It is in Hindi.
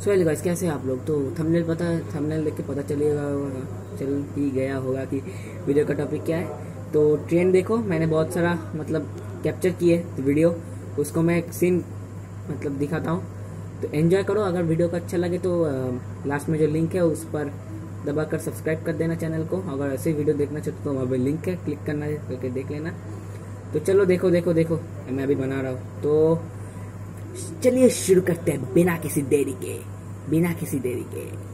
सो गाइस कैसे आप लोग? तो थंबनेल पता थंबनेल देख के पता चलेगा, चल ही गया होगा कि वीडियो का टॉपिक क्या है। तो ट्रेन देखो, मैंने बहुत सारा मतलब कैप्चर किए तो वीडियो उसको मैं एक सीन मतलब दिखाता हूँ। तो एंजॉय करो, अगर वीडियो को अच्छा लगे तो लास्ट में जो लिंक है उस पर दबाकर सब्सक्राइब कर देना चैनल को। अगर ऐसे वीडियो देखना चाहते तो वहाँ पर लिंक है क्लिक करना करके देख लेना। तो चलो देखो देखो देखो, मैं अभी बना रहा हूँ। तो चलिए शुरू करते हैं बिना किसी देरी के बिना किसी देरी के।